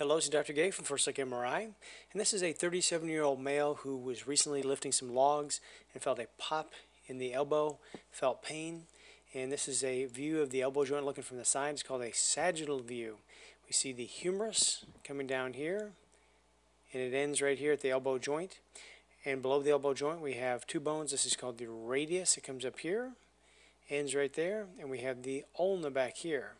Hello, this is Dr. Gay from First Look MRI, and this is a 37-year-old male who was recently lifting some logs and felt a pop in the elbow, felt pain, and this is a view of the elbow joint looking from the side. It's called a sagittal view. We see the humerus coming down here, and it ends right here at the elbow joint. And below the elbow joint, we have two bones. This is called the radius. It comes up here, ends right there, and we have the ulna back here.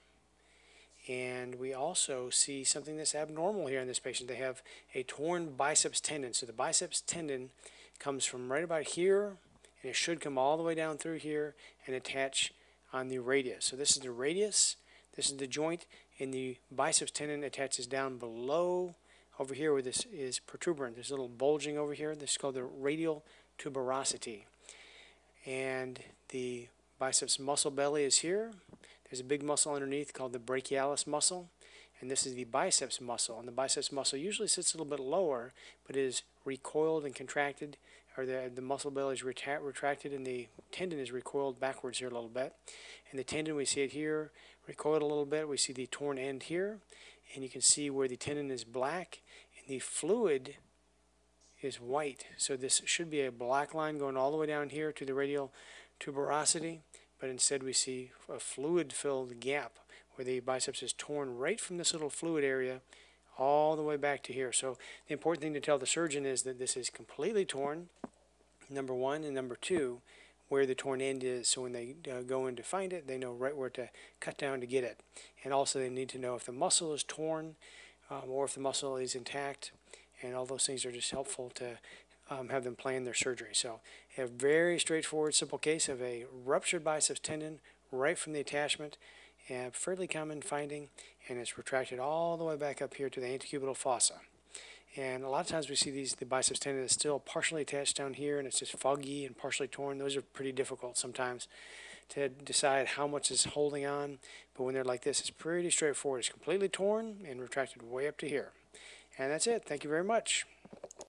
And we also see something that's abnormal here in this patient. They have a torn biceps tendon. So the biceps tendon comes from right about here, and it should come all the way down through here and attach on the radius. So this is the radius, this is the joint, and the biceps tendon attaches down below over here where this is protuberant. There's a little bulging over here. This is called the radial tuberosity. And the biceps muscle belly is here. There's a big muscle underneath called the brachialis muscle, and this is the biceps muscle. And the biceps muscle usually sits a little bit lower, but is recoiled and contracted, or the, the muscle belly is retra retracted and the tendon is recoiled backwards here a little bit. And the tendon, we see it here, recoiled a little bit. We see the torn end here, and you can see where the tendon is black, and the fluid is white. So this should be a black line going all the way down here to the radial tuberosity but instead we see a fluid-filled gap where the biceps is torn right from this little fluid area all the way back to here. So the important thing to tell the surgeon is that this is completely torn, number one, and number two, where the torn end is. So when they uh, go in to find it, they know right where to cut down to get it. And also they need to know if the muscle is torn um, or if the muscle is intact. And all those things are just helpful to um, have them plan their surgery. So a very straightforward, simple case of a ruptured biceps tendon right from the attachment, and fairly common finding, and it's retracted all the way back up here to the antecubital fossa. And a lot of times we see these the biceps tendon is still partially attached down here, and it's just foggy and partially torn. Those are pretty difficult sometimes to decide how much is holding on. But when they're like this, it's pretty straightforward. It's completely torn and retracted way up to here. And that's it. Thank you very much.